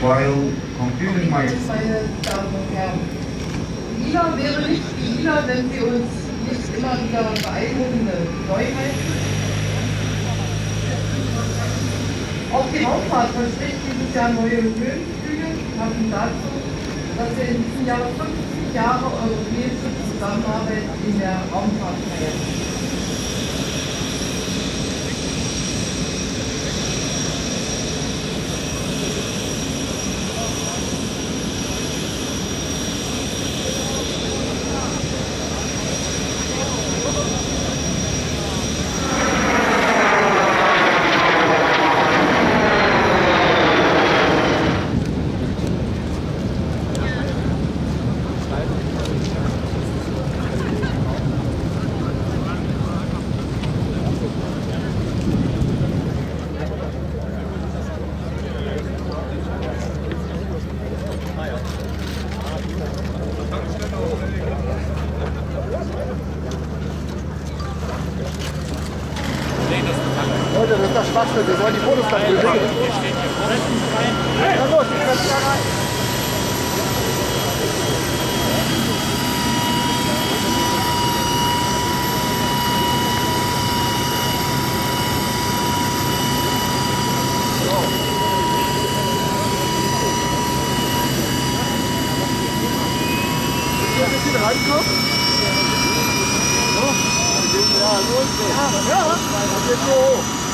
while concluding my Lila wäre nicht Lila, wenn sie uns nicht immer wieder beeindruckende Neuheiten. Auch die Raumfahrt verspricht dieses Jahr neue Höhenflüge, passend dazu, dass wir in diesem Jahr 50 Jahre europäische Zusammenarbeit in der Raumfahrt feiern. Schwachsinn. Wir sollen die Fotos dann bewegen. Na gut, ich kann da rein. Hier reinkommen. Ja, los geht's. Ja, ja. Das geht so hoch.